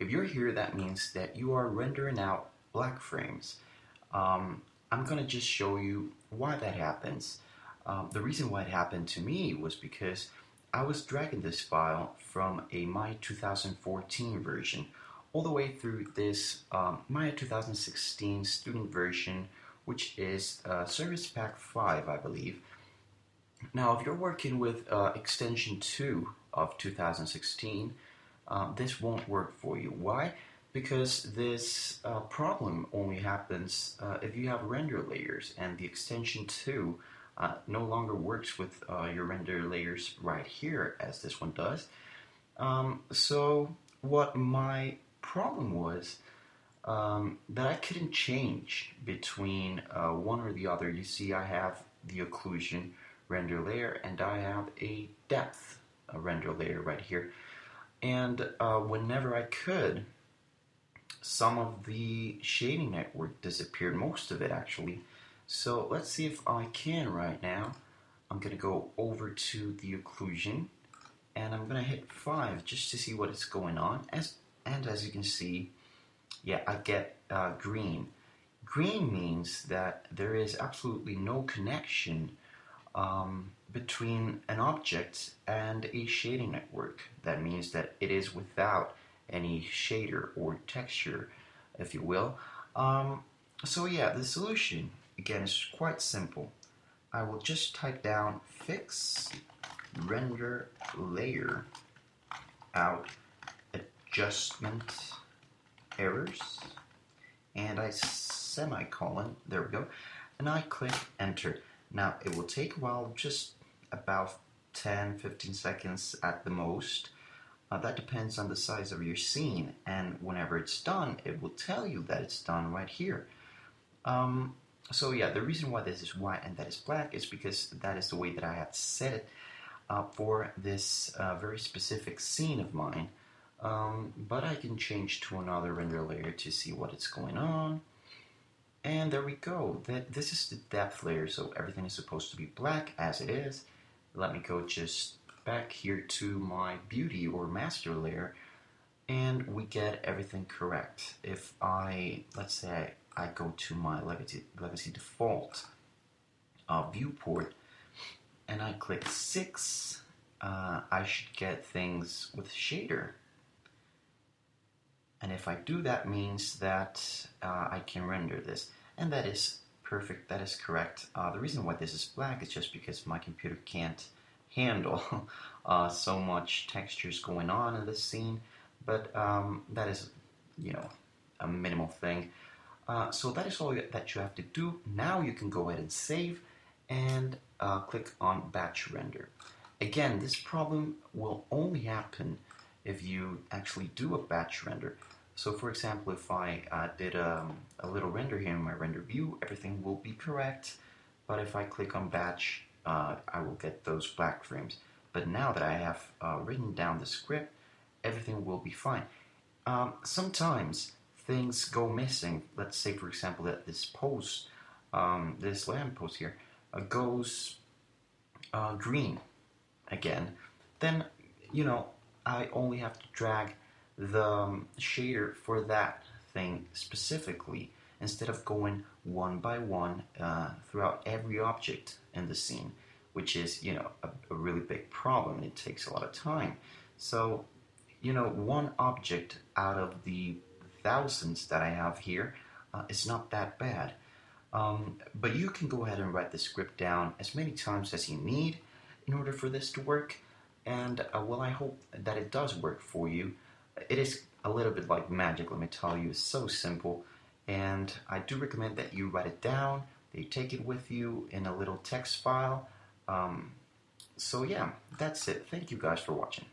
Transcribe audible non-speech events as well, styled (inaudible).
If you're here, that means that you are rendering out black frames. Um, I'm going to just show you why that happens. Um, the reason why it happened to me was because I was dragging this file from a Maya 2014 version all the way through this um, Maya 2016 student version, which is uh, Service Pack 5, I believe. Now, if you're working with uh, extension 2 of 2016, uh, this won't work for you. Why? Because this uh, problem only happens uh, if you have render layers, and the extension 2 uh, no longer works with uh, your render layers right here, as this one does. Um, so, what my problem was um, that I couldn't change between one or the other. You see, I have the occlusion render layer and I have a depth a render layer right here. And uh, whenever I could, some of the shading network disappeared, most of it actually. So let's see if I can right now. I'm going to go over to the occlusion and I'm going to hit 5 just to see what is going on. As And as you can see, yeah, I get uh, green. Green means that there is absolutely no connection um, between an object and a shading network. That means that it is without any shader or texture, if you will. Um, so yeah, the solution, again, is quite simple. I will just type down fix render layer out adjustment errors and I semicolon, there we go, and I click enter. Now it will take a while, just about 10 15 seconds at the most. Uh, that depends on the size of your scene, and whenever it's done, it will tell you that it's done right here. Um, so yeah, the reason why this is white and that is black is because that is the way that I have set it uh, for this uh, very specific scene of mine. Um, but I can change to another render layer to see what it's going on. And there we go. That This is the depth layer, so everything is supposed to be black as it is. Let me go just back here to my beauty or master layer and we get everything correct. If I, let's say I, go to my Legacy, Legacy default uh, viewport and I click 6, uh, I should get things with shader. And if I do that means that uh, I can render this. And that is perfect, that is correct. Uh, the reason why this is black is just because my computer can't handle (laughs) uh, so much textures going on in this scene. But um, that is, you know, a minimal thing. Uh, so that is all that you have to do. Now you can go ahead and save and uh, click on batch render. Again, this problem will only happen if you actually do a batch render. So for example, if I uh, did um, a little render here in my render view, everything will be correct. But if I click on batch, uh, I will get those black frames. But now that I have uh, written down the script, everything will be fine. Um, sometimes things go missing. Let's say, for example, that this post, um, this lamp post here, uh, goes uh, green again. Then, you know, I only have to drag the um, shader for that thing specifically instead of going one by one uh, throughout every object in the scene, which is, you know, a, a really big problem. It takes a lot of time. So, you know, one object out of the thousands that I have here uh, is not that bad. Um, but you can go ahead and write the script down as many times as you need in order for this to work. And uh, well, I hope that it does work for you. It is a little bit like magic, let me tell you. It's so simple. And I do recommend that you write it down, that you take it with you in a little text file. Um, so, yeah, that's it. Thank you guys for watching.